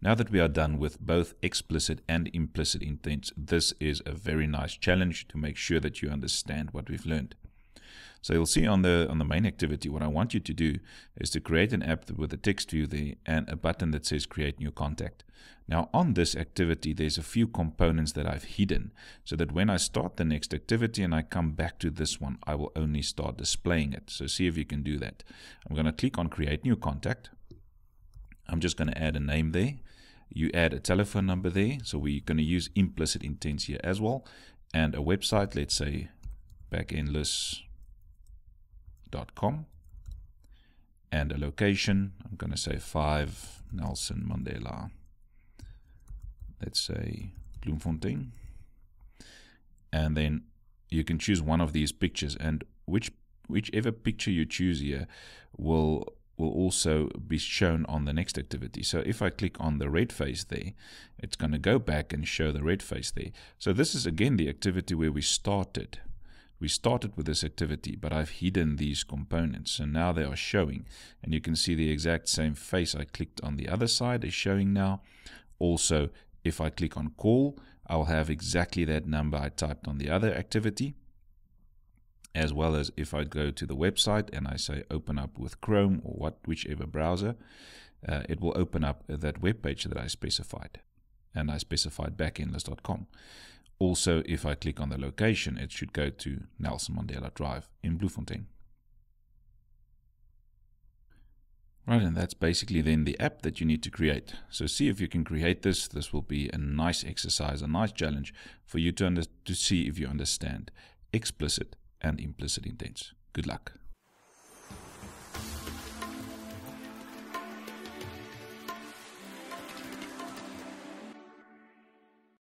Now that we are done with both explicit and implicit intents, this is a very nice challenge to make sure that you understand what we've learned. So you'll see on the on the main activity, what I want you to do is to create an app with a text view there and a button that says create new contact. Now on this activity, there's a few components that I've hidden so that when I start the next activity and I come back to this one, I will only start displaying it. So see if you can do that. I'm going to click on create new contact. I'm just going to add a name there. You add a telephone number there. So we're going to use implicit intents here as well. And a website, let's say backendless com and a location. I'm going to say 5 Nelson Mandela. Let's say Bloemfontein. And then you can choose one of these pictures and which whichever picture you choose here will will also be shown on the next activity. So if I click on the red face there, it's going to go back and show the red face there. So this is again the activity where we started we started with this activity, but I've hidden these components. So now they are showing. And you can see the exact same face I clicked on the other side is showing now. Also, if I click on call, I'll have exactly that number I typed on the other activity. As well as if I go to the website and I say open up with Chrome or what whichever browser, uh, it will open up that web page that I specified. And I specified backendless.com. Also, if I click on the location, it should go to Nelson Mandela Drive in Bloemfontein. Right, and that's basically then the app that you need to create. So see if you can create this. This will be a nice exercise, a nice challenge for you to, under- to see if you understand explicit and implicit intents. Good luck.